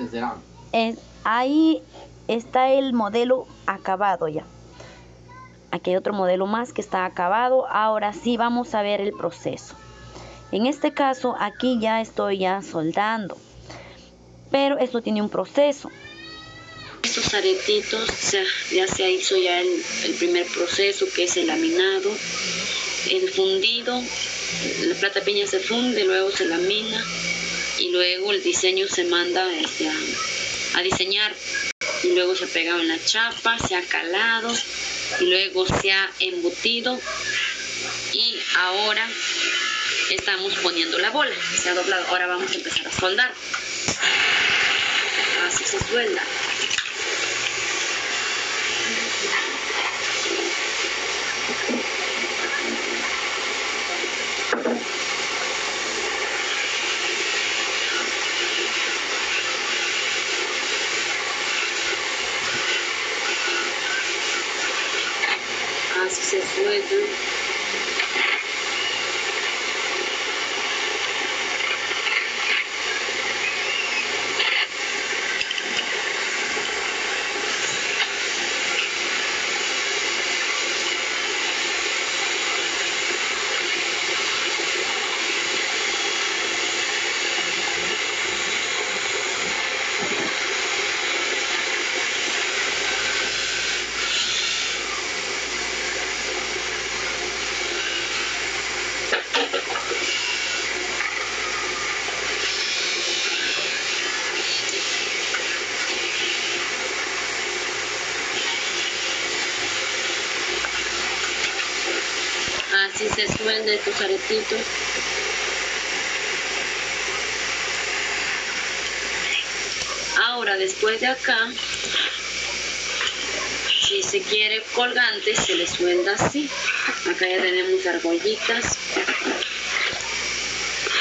¿Quiénes serán? Es- ahí está el modelo acabado ya. Aquí hay otro modelo más que está acabado. Ahora sí vamos a ver el proceso. En este caso, aquí ya estoy ya soldando. Pero esto tiene un proceso. Estos aretitos se- ya se hizo ya el, el primer proceso que es el laminado, el fundido, la plata piña se funde, luego se lamina y luego el diseño se manda a, a diseñar y luego se ha pegado en la chapa, se ha calado y luego se ha embutido y ahora estamos poniendo la bola, se ha doblado, ahora vamos a empezar a soldar. Así se suelda. Así se suelda. Así se suelda estos aretitos. Ahora, después de acá, si se quiere colgante, se le suelda así. Acá ya tenemos argollitas.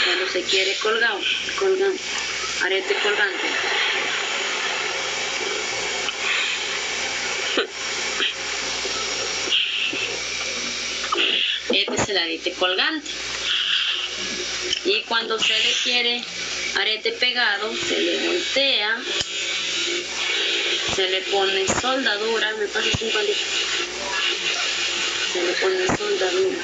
Cuando se quiere colgado, colgante, arete colgante. Es el arete colgante. Y cuando se le quiere arete pegado, se le voltea, se le pone soldadura, me pasa un palito. Se le pone soldadura.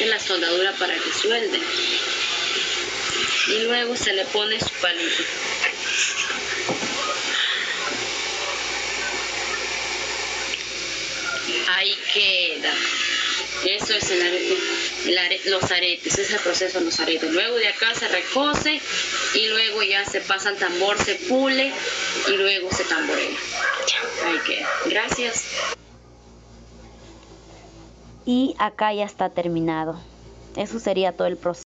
Es la soldadura para que suelde. Y luego se le pone su palito. Ahí queda. Eso es el arete, el los aretes, ese es el proceso de los aretes. Luego de acá se recose y luego ya se pasa al tambor, se pule y luego se tamborea. Ahí queda. Gracias. Y acá ya está terminado. Eso sería todo el proceso.